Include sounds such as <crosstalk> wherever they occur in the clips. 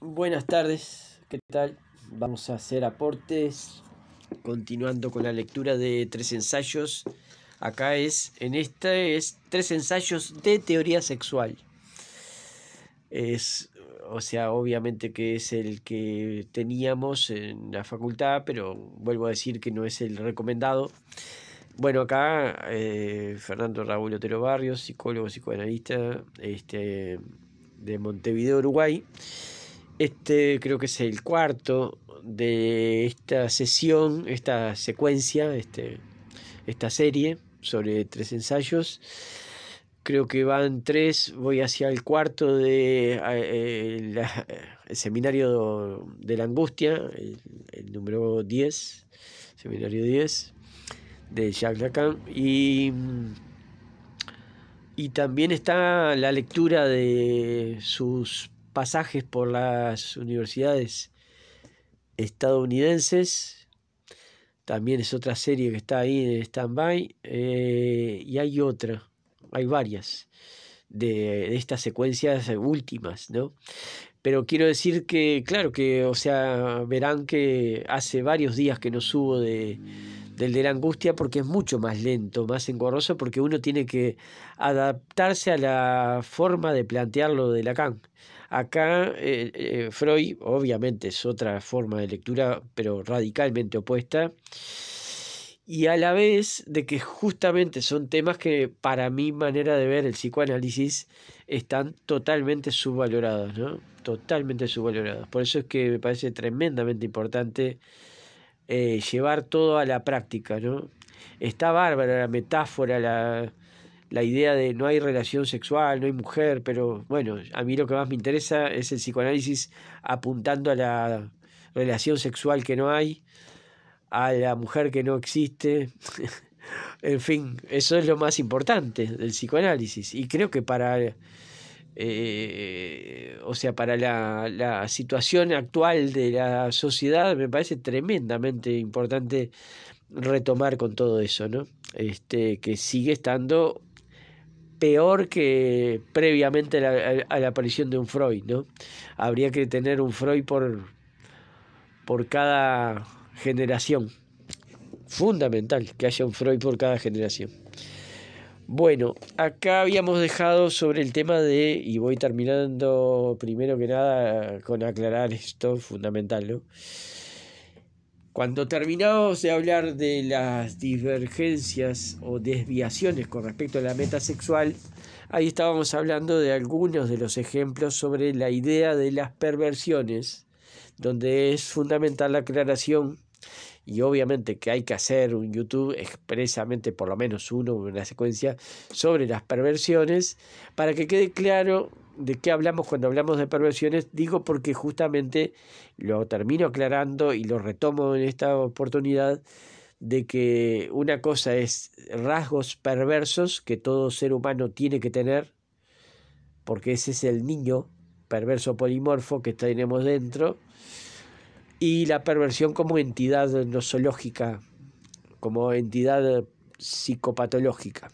Buenas tardes, ¿qué tal? Vamos a hacer aportes, continuando con la lectura de tres ensayos. Acá es, en esta es tres ensayos de teoría sexual. Es, o sea, obviamente que es el que teníamos en la facultad, pero vuelvo a decir que no es el recomendado. Bueno, acá eh, Fernando Raúl Otero Barrios, psicólogo, psicoanalista este, de Montevideo, Uruguay. Este creo que es el cuarto de esta sesión, esta secuencia, este, esta serie sobre tres ensayos. Creo que van tres, voy hacia el cuarto de eh, el seminario de la angustia, el, el número 10, seminario 10 de Jacques Lacan. Y, y también está la lectura de sus pasajes por las universidades estadounidenses. También es otra serie que está ahí en stand-by. Eh, y hay otra, hay varias de, estas secuencias últimas, ¿no? Pero quiero decir que, claro que, o sea, verán que hace varios días que no subo de, del de la angustia porque es mucho más lento, más engorroso, porque uno tiene que adaptarse a la forma de plantearlo de Lacan. Acá eh, eh, Freud, obviamente, es otra forma de lectura, pero radicalmente opuesta. Y a la vez de que justamente son temas que para mi manera de ver el psicoanálisis están totalmente subvalorados, ¿no? Totalmente subvalorados. Por eso es que me parece tremendamente importante eh, llevar todo a la práctica, ¿no? Está bárbara la metáfora, la, la idea de no hay relación sexual, no hay mujer, pero bueno, a mí lo que más me interesa es el psicoanálisis apuntando a la relación sexual que no hay, a la mujer que no existe. <laughs> en fin, eso es lo más importante del psicoanálisis. Y creo que para, eh, o sea, para la, la situación actual de la sociedad me parece tremendamente importante retomar con todo eso, ¿no? Este, que sigue estando peor que previamente a la, aparición de un Freud, ¿no? Habría que tener un Freud por, por cada generación. Fundamental que haya un Freud por cada generación. Bueno, acá habíamos dejado sobre el tema de, y voy terminando primero que nada con aclarar esto fundamental, ¿no? Cuando terminamos de hablar de las divergencias o desviaciones con respecto a la meta sexual, ahí estábamos hablando de algunos de los ejemplos sobre la idea de las perversiones, donde es fundamental la aclaración y obviamente que hay que hacer un YouTube expresamente, por lo menos uno, una secuencia sobre las perversiones, para que quede claro de qué hablamos cuando hablamos de perversiones, digo porque justamente lo termino aclarando y lo retomo en esta oportunidad de que una cosa es rasgos perversos que todo ser humano tiene que tener, porque ese es el niño perverso polimorfo que tenemos dentro, y la perversión como entidad nosológica, como entidad psicopatológica.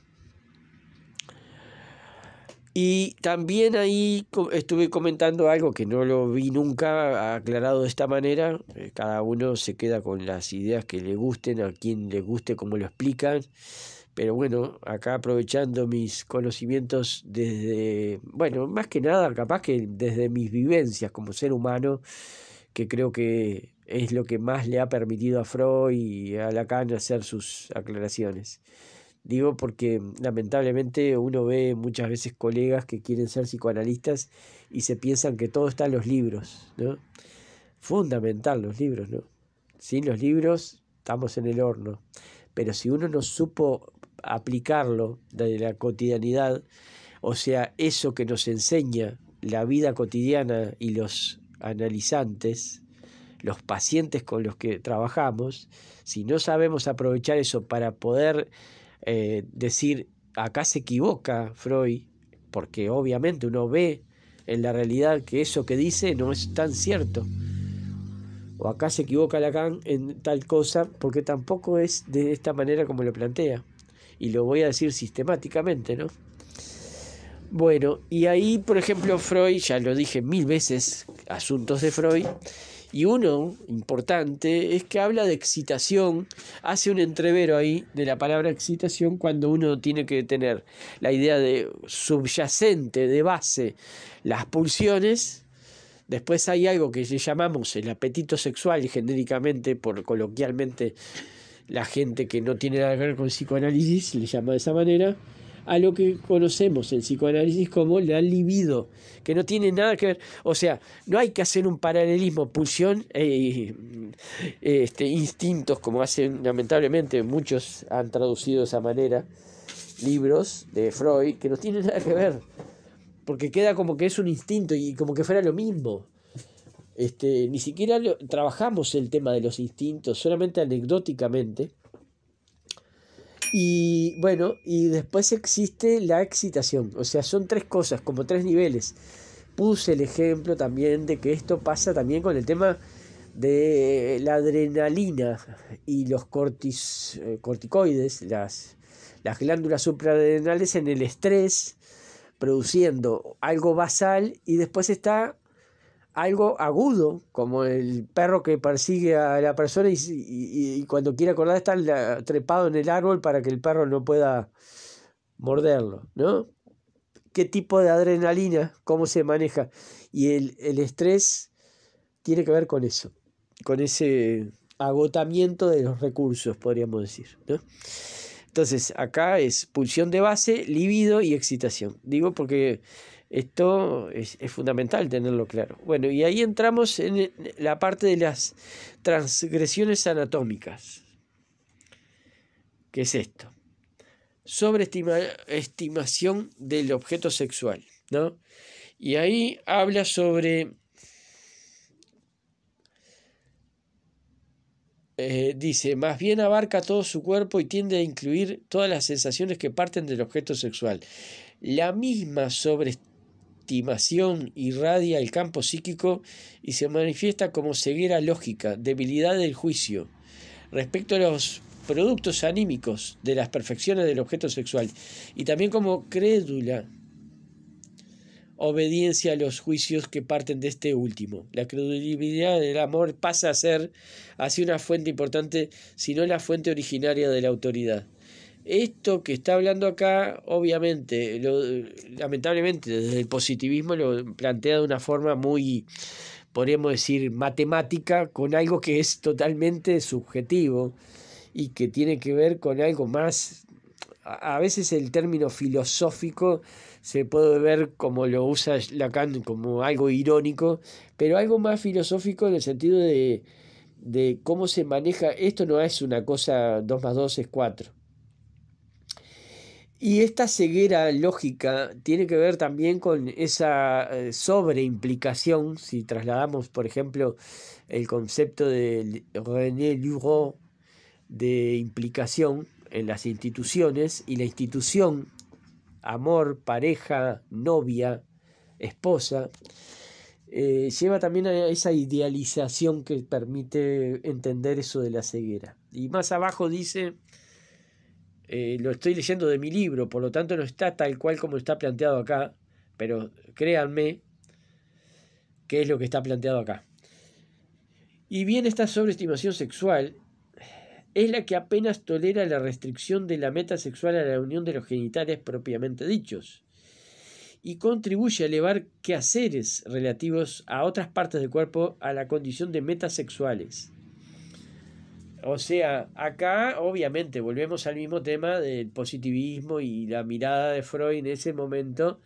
Y también ahí estuve comentando algo que no lo vi nunca aclarado de esta manera. Eh, cada uno se queda con las ideas que le gusten, a quien le guste como lo explican. Pero bueno, acá aprovechando mis conocimientos desde, bueno, más que nada, capaz que desde mis vivencias como ser humano, que creo que es lo que más le ha permitido a Freud y a Lacan hacer sus aclaraciones. Digo porque lamentablemente uno ve muchas veces colegas que quieren ser psicoanalistas y se piensan que todo está en los libros, ¿no? Fundamental los libros, ¿no? Sin los libros estamos en el horno. Pero si uno no supo aplicarlo de la cotidianidad, o sea, eso que nos enseña la vida cotidiana y los analizantes, los pacientes con los que trabajamos, si no sabemos aprovechar eso para poder eh, decir, acá se equivoca Freud, porque obviamente uno ve en la realidad que eso que dice no es tan cierto. O acá se equivoca Lacan en tal cosa, porque tampoco es de esta manera como lo plantea. Y lo voy a decir sistemáticamente, ¿no? Bueno, y ahí, por ejemplo, Freud, ya lo dije mil veces, asuntos de Freud. Y uno importante es que habla de excitación, hace un entrevero ahí de la palabra excitación cuando uno tiene que tener la idea de subyacente, de base, las pulsiones. Después hay algo que llamamos el apetito sexual, genéricamente, por coloquialmente, la gente que no tiene nada que ver con psicoanálisis le llama de esa manera a lo que conocemos el psicoanálisis como la libido, que no tiene nada que ver, o sea, no hay que hacer un paralelismo, pulsión e este, instintos, como hacen lamentablemente muchos han traducido de esa manera libros de Freud, que no tienen nada que ver, porque queda como que es un instinto y como que fuera lo mismo. Este, ni siquiera trabajamos el tema de los instintos, solamente anecdóticamente y bueno, y después existe la excitación, o sea, son tres cosas, como tres niveles. Puse el ejemplo también de que esto pasa también con el tema de la adrenalina y los cortis, eh, corticoides, las, las glándulas supraadrenales en el estrés, produciendo algo basal y después está algo agudo, como el perro que persigue a la persona y, cuando quiere acordar está trepado en el árbol para que el perro no pueda morderlo, ¿no? ¿Qué tipo de adrenalina? ¿Cómo se maneja? Y el, el estrés tiene que ver con eso, con ese agotamiento de los recursos, podríamos decir, ¿no? Entonces, acá es pulsión de base, libido y excitación. Digo porque esto es, fundamental tenerlo claro. Bueno, y ahí entramos en la parte de las transgresiones anatómicas. ¿Qué es esto? Sobreestimación del objeto sexual, ¿no? Y ahí habla sobre Eh, dice, más bien abarca todo su cuerpo y tiende a incluir todas las sensaciones que parten del objeto sexual. La misma sobreestimación irradia el campo psíquico y se manifiesta como ceguera lógica, debilidad del juicio. Respecto a los productos anímicos de las perfecciones del objeto sexual y también como crédula obediencia a los juicios que parten de este último. La credibilidad del amor pasa a ser así una fuente importante, sino la fuente originaria de la autoridad. Esto que está hablando acá, obviamente, lamentablemente desde el positivismo lo plantea de una forma muy, podríamos decir, matemática, con algo que es totalmente subjetivo y que tiene que ver con algo más, a veces el término filosófico se puede ver como lo usa Lacan como algo irónico, pero algo más filosófico en el sentido de, de cómo se maneja. Esto no es una cosa 2 más 2 es 4. Y esta ceguera lógica tiene que ver también con esa eh, sobreimplicación, si trasladamos, por ejemplo, el concepto de René Luron de implicación en las instituciones y la institución amor, pareja, novia, esposa, eh, lleva también a esa idealización que permite entender eso de la ceguera. Y más abajo dice, eh, lo estoy leyendo de mi libro, por lo tanto no está tal cual como está planteado acá, pero créanme que es lo que está planteado acá. Y bien esta sobreestimación sexual es la que apenas tolera la restricción de la meta sexual a la unión de los genitales propiamente dichos y contribuye a elevar quehaceres relativos a otras partes del cuerpo a la condición de metasexuales. O sea, acá obviamente volvemos al mismo tema del positivismo y la mirada de Freud en ese momento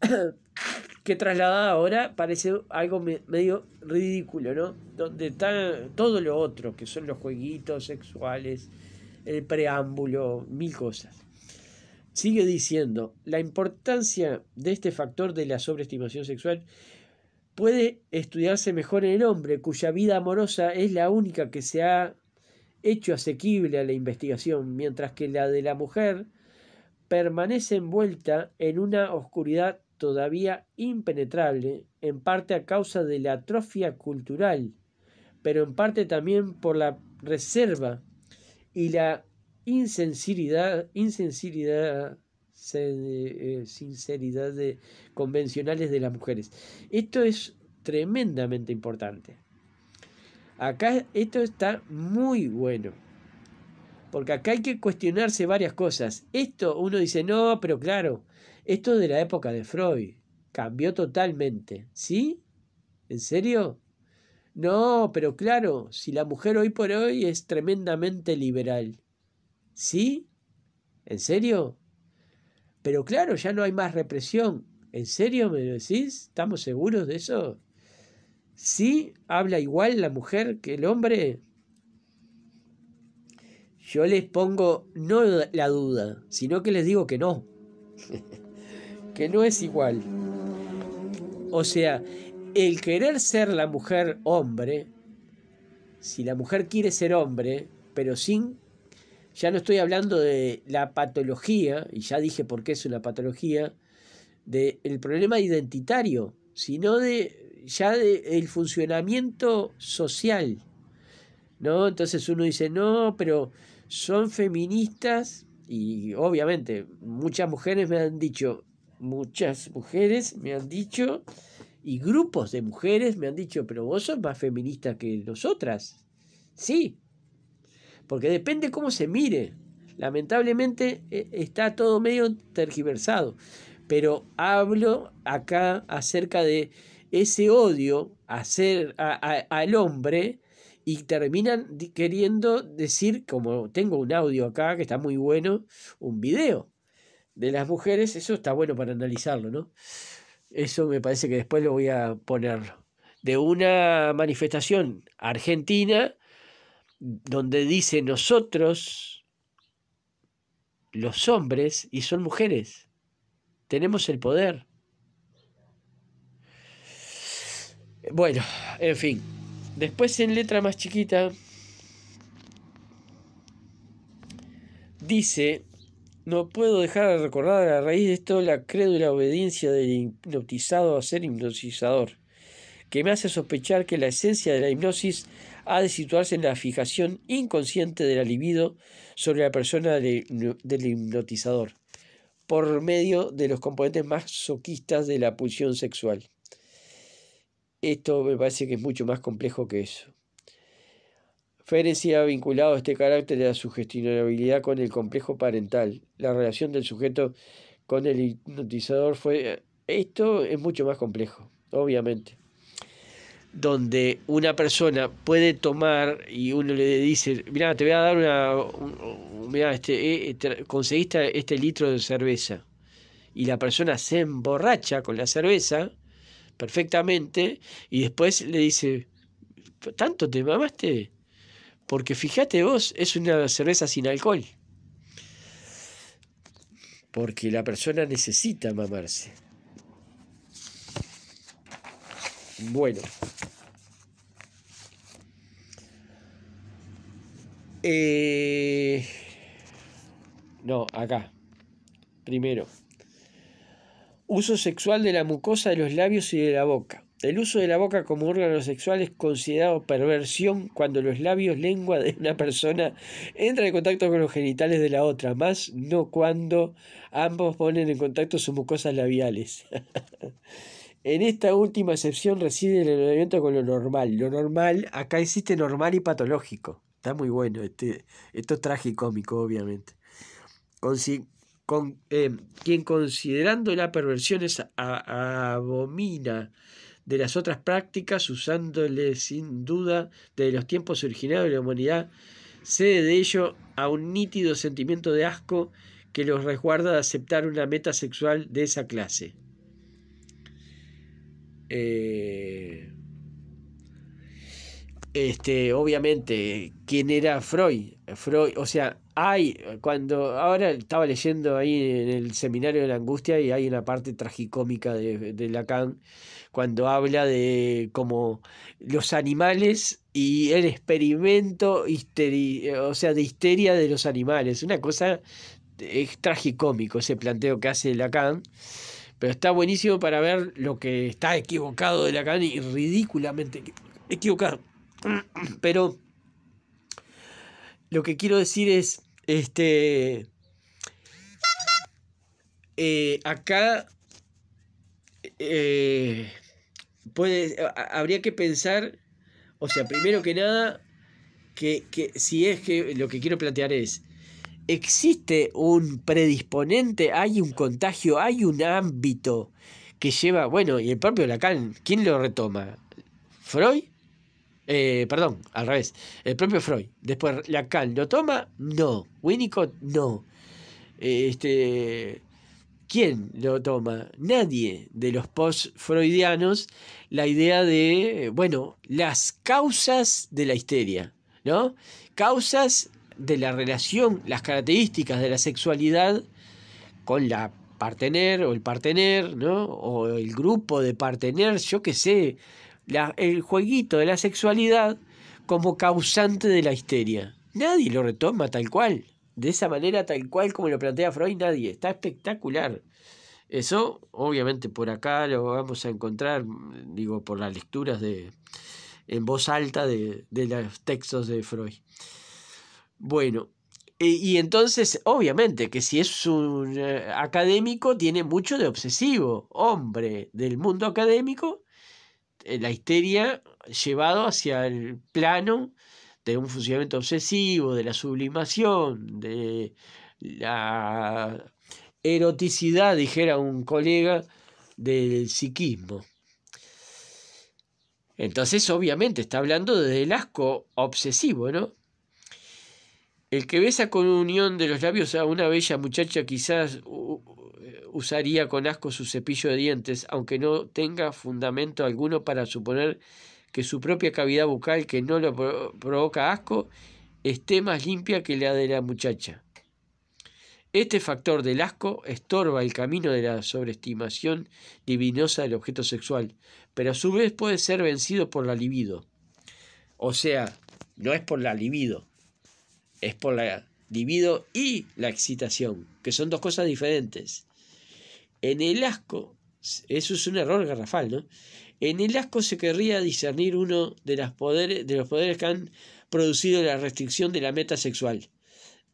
<coughs> que trasladada ahora parece algo medio ridículo, ¿no? Donde está todo lo otro, que son los jueguitos sexuales, el preámbulo, mil cosas. Sigue diciendo, la importancia de este factor de la sobreestimación sexual puede estudiarse mejor en el hombre, cuya vida amorosa es la única que se ha hecho asequible a la investigación, mientras que la de la mujer permanece envuelta en una oscuridad todavía impenetrable, en parte a causa de la atrofia cultural, pero en parte también por la reserva y la insensibilidad, insensibilidad eh, sinceridad de, convencionales de las mujeres. Esto es tremendamente importante. Acá esto está muy bueno. Porque acá hay que cuestionarse varias cosas. Esto uno dice, no, pero claro, esto de la época de Freud cambió totalmente. ¿Sí? ¿En serio? No, pero claro, si la mujer hoy por hoy es tremendamente liberal. ¿Sí? ¿En serio? Pero claro, ya no hay más represión. ¿En serio me decís? ¿Estamos seguros de eso? ¿Sí? ¿Habla igual la mujer que el hombre? Yo les pongo no la duda, sino que les digo que no. <laughs> que no es igual. O sea, el querer ser la mujer hombre, si la mujer quiere ser hombre, pero sin, ya no estoy hablando de la patología, y ya dije por qué es una patología, del el problema identitario, sino de ya del funcionamiento social. ¿No? Entonces uno dice, no, pero son feministas y obviamente muchas mujeres me han dicho, muchas mujeres me han dicho y grupos de mujeres me han dicho, pero vos sos más feminista que nosotras. Sí, porque depende cómo se mire. Lamentablemente eh, está todo medio tergiversado, pero hablo acá acerca de ese odio a al hombre y terminan queriendo decir, como tengo un audio acá que está muy bueno, un video de las mujeres, eso está bueno para analizarlo, ¿no? Eso me parece que después lo voy a poner. De una manifestación argentina donde dice nosotros, los hombres, y son mujeres, tenemos el poder. Bueno, en fin. Después en letra más chiquita dice, no puedo dejar de recordar a raíz de esto la crédula obediencia del hipnotizado a ser hipnotizador, que me hace sospechar que la esencia de la hipnosis ha de situarse en la fijación inconsciente de la libido sobre la persona del hipnotizador, por medio de los componentes más soquistas de la pulsión sexual. Esto me parece que es mucho más complejo que eso. Ferenczi ha vinculado este carácter de la sugestionabilidad con el complejo parental. La relación del sujeto con el hipnotizador fue... Esto es mucho más complejo, obviamente. Donde una persona puede tomar y uno le dice, mira, te voy a dar una... mira, este, eh, conseguiste este litro de cerveza. Y la persona se emborracha con la cerveza perfectamente y después le dice, ¿tanto te mamaste? Porque fíjate vos, es una cerveza sin alcohol. Porque la persona necesita mamarse. Bueno. Eh, no, acá. Primero. Uso sexual de la mucosa de los labios y de la boca. El uso de la boca como órgano sexual es considerado perversión cuando los labios, lengua de una persona entran en contacto con los genitales de la otra, más no cuando ambos ponen en contacto sus mucosas labiales. <laughs> en esta última excepción reside el enamoramiento con lo normal. Lo normal, acá existe normal y patológico. Está muy bueno, este, esto es tragicómico, obviamente. Con, eh, quien considerando la perversión es abomina de las otras prácticas, usándole sin duda de los tiempos originarios de la humanidad, cede de ello a un nítido sentimiento de asco que los resguarda de aceptar una meta sexual de esa clase. Eh, este, obviamente, ¿quién era Freud? Freud, o sea, hay, cuando ahora estaba leyendo ahí en el seminario de la angustia y hay una parte tragicómica de, de Lacan cuando habla de como los animales y el experimento o sea, de histeria de los animales. Una cosa es tragicómico ese planteo que hace Lacan, pero está buenísimo para ver lo que está equivocado de Lacan y ridículamente equivocado. <clears throat> Pero lo que quiero decir es, este, eh, acá, eh, habría que pensar, o sea, primero que nada, que, que si es que lo que quiero plantear es, existe un predisponente, hay un contagio, hay un ámbito que lleva, bueno, y el propio Lacan, ¿quién lo retoma? ¿Freud? Eh, perdón, al revés, el propio Freud. Después Lacan, ¿lo toma? No. Winnicott, no. Este, ¿Quién lo toma? Nadie de los post-freudianos la idea de, bueno, las causas de la histeria, ¿no? Causas de la relación, las características de la sexualidad con la partener o el partener, ¿no? O el grupo de partener, yo qué sé, el jueguito de la sexualidad como causante de la histeria. Nadie lo retoma tal cual, de esa manera tal cual como lo plantea Freud, nadie. Está espectacular. Eso, obviamente, por acá lo vamos a encontrar, digo, por las lecturas de en voz alta de, de los textos de Freud. Bueno, y, entonces, obviamente, que si es un eh, académico, tiene mucho de obsesivo. Hombre del mundo académico, la histeria llevado hacia el plano de un funcionamiento obsesivo, de la sublimación, de la eroticidad, dijera un colega, del psiquismo. Entonces, obviamente, está hablando del asco obsesivo, ¿no? El que besa con unión de los labios a una bella muchacha quizás usaría con asco su cepillo de dientes, aunque no tenga fundamento alguno para suponer que su propia cavidad bucal, que no lo provoca asco, esté más limpia que la de la muchacha. Este factor del asco estorba el camino de la sobreestimación divinosa del objeto sexual, pero a su vez puede ser vencido por la libido. O sea, no es por la libido, es por la libido y la excitación, que son dos cosas diferentes. En el asco, eso es un error garrafal, ¿no? En el asco se querría discernir uno de, poderes, de los poderes que han producido la restricción de la meta sexual.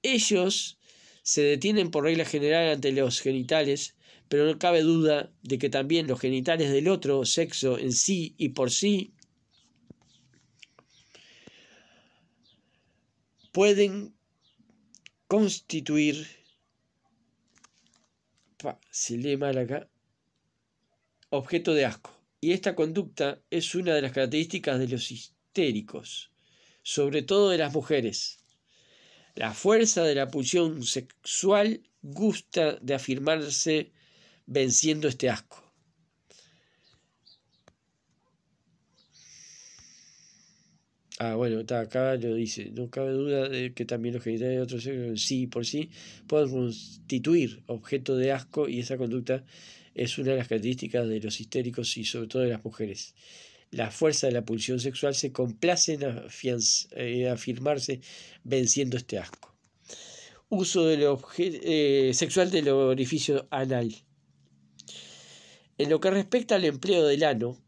Ellos se detienen por regla general ante los genitales, pero no cabe duda de que también los genitales del otro sexo en sí y por sí pueden constituir, se lee objeto de asco. Y esta conducta es una de las características de los histéricos, sobre todo de las mujeres. La fuerza de la pulsión sexual gusta de afirmarse venciendo este asco. Ah, bueno, está acá lo dice. No cabe duda de que también los genitales de otros sexos, sí por sí, pueden constituir objeto de asco y esa conducta es una de las características de los histéricos y sobre todo de las mujeres. La fuerza de la pulsión sexual se complace en eh, afirmarse venciendo este asco. Uso del eh, sexual del orificio anal. En lo que respecta al empleo del ano,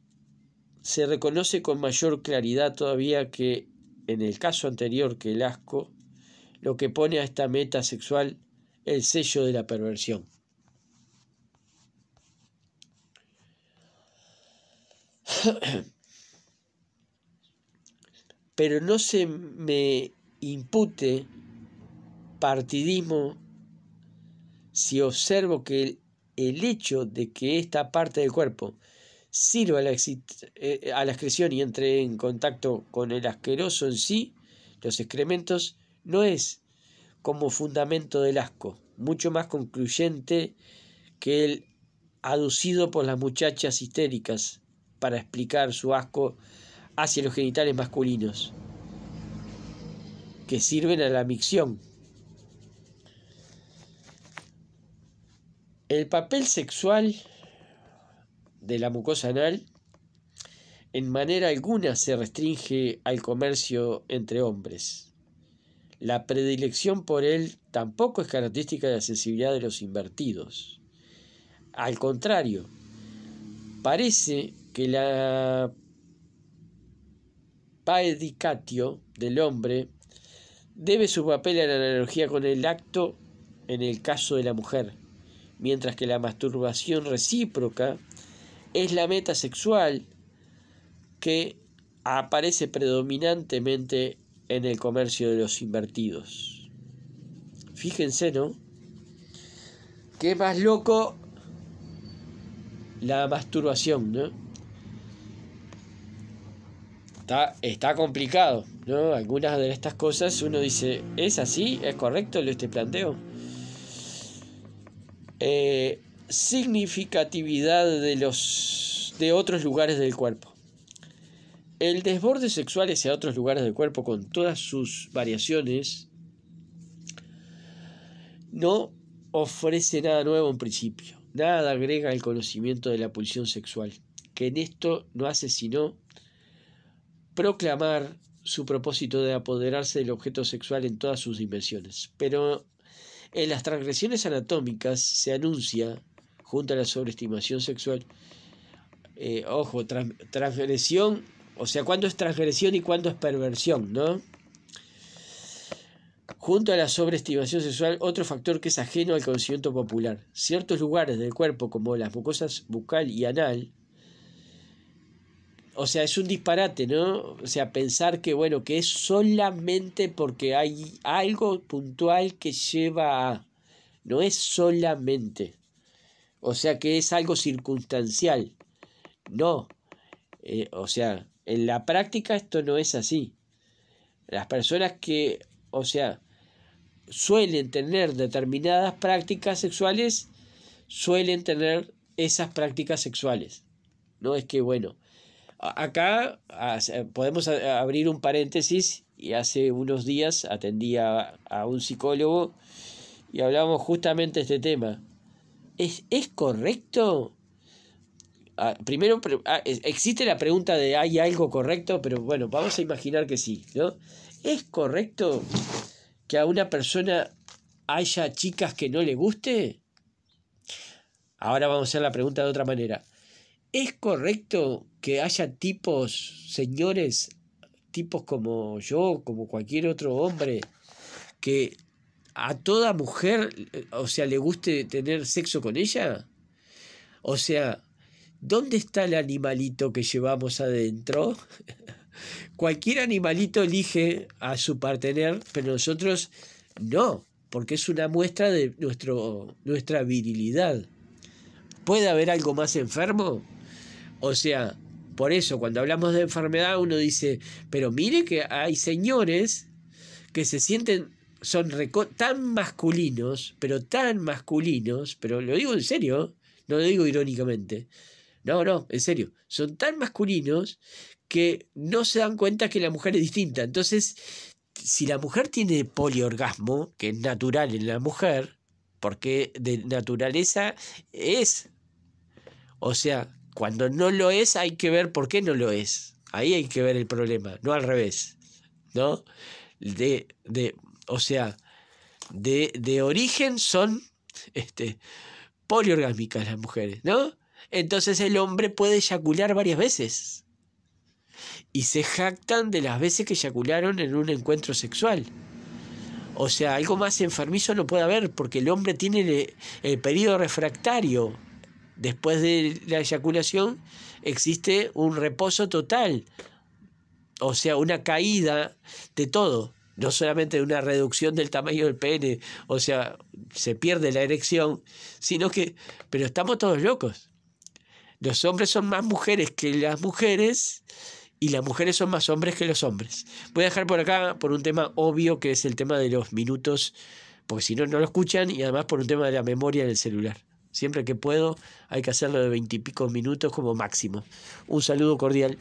se reconoce con mayor claridad todavía que en el caso anterior que el asco, lo que pone a esta meta sexual el sello de la perversión. <coughs> Pero no se me impute partidismo si observo que el, el hecho de que esta parte del cuerpo sirva a la, eh, a la excreción y entre en contacto con el asqueroso en sí, los excrementos, no es como fundamento del asco, mucho más concluyente que el aducido por las muchachas histéricas para explicar su asco hacia los genitales masculinos, que sirven a la micción. El papel sexual de la mucosa anal en manera alguna se restringe al comercio entre hombres. La predilección por él tampoco es característica de la sensibilidad de los invertidos. Al contrario, parece que la paedicatio del hombre debe su papel a la analogía con el acto en el caso de la mujer, mientras que la masturbación recíproca es la meta sexual que aparece predominantemente en el comercio de los invertidos. Fíjense, ¿no? Qué más loco la masturbación, ¿no? Está, está complicado, ¿no? Algunas de estas cosas uno dice, ¿es así? ¿Es correcto este planteo? Eh, significatividad de los de otros lugares del cuerpo. El desborde sexual hacia otros lugares del cuerpo con todas sus variaciones no ofrece nada nuevo en principio, nada agrega al conocimiento de la pulsión sexual, que en esto no hace sino proclamar su propósito de apoderarse del objeto sexual en todas sus dimensiones. Pero en las transgresiones anatómicas se anuncia, junto a la sobreestimación sexual, eh, ojo, transgresión, o sea, cuándo es transgresión y cuándo es perversión, ¿no? Junto a la sobreestimación sexual, otro factor que es ajeno al conocimiento popular. Ciertos lugares del cuerpo, como las mucosas bucal y anal, o sea, es un disparate, ¿no? O sea, pensar que, bueno, que es solamente porque hay algo puntual que lleva a... No es solamente. O sea, que es algo circunstancial. No. Eh, o sea, en la práctica esto no es así. Las personas que, o sea, suelen tener determinadas prácticas sexuales, suelen tener esas prácticas sexuales. No es que, bueno, Acá podemos abrir un paréntesis y hace unos días atendía a un psicólogo y hablábamos justamente de este tema. ¿Es, ¿es correcto? Ah, primero, ah, existe la pregunta de ¿hay algo correcto? Pero bueno, vamos a imaginar que sí, ¿no? ¿Es correcto que a una persona haya chicas que no le guste? Ahora vamos a hacer la pregunta de otra manera. ¿Es correcto que haya tipos, señores, tipos como yo, como cualquier otro hombre, que a toda mujer, o sea, le guste tener sexo con ella? O sea, ¿dónde está el animalito que llevamos adentro? <laughs> Cualquier animalito elige a su partener, pero nosotros no, porque es una muestra de nuestro, nuestra virilidad. ¿Puede haber algo más enfermo? O sea, por eso cuando hablamos de enfermedad uno dice, pero mire que hay señores que se sienten, son tan masculinos, pero tan masculinos, pero lo digo en serio, no lo digo irónicamente. No, no, en serio, son tan masculinos que no se dan cuenta que la mujer es distinta. Entonces, si la mujer tiene poliorgasmo, que es natural en la mujer, porque de naturaleza es, o sea, cuando no lo es, hay que ver por qué no lo es. Ahí hay que ver el problema, no al revés. ¿No? De, de, o sea, de, de origen son este, poliorgásmicas las mujeres, ¿no? Entonces el hombre puede eyacular varias veces. Y se jactan de las veces que eyacularon en un encuentro sexual. O sea, algo más enfermizo no puede haber, porque el hombre tiene el, el periodo refractario Después de la eyaculación existe un reposo total, o sea, una caída de todo, no solamente una reducción del tamaño del pene, o sea, se pierde la erección, sino que, pero estamos todos locos. Los hombres son más mujeres que las mujeres y las mujeres son más hombres que los hombres. Voy a dejar por acá por un tema obvio que es el tema de los minutos, porque si no, no lo escuchan y además por un tema de la memoria del celular. Siempre que puedo hay que hacerlo de veintipico minutos como máximo. Un saludo cordial.